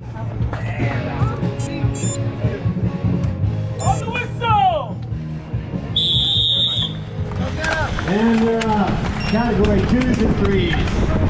On the whistle! And we're up. Category twos and threes.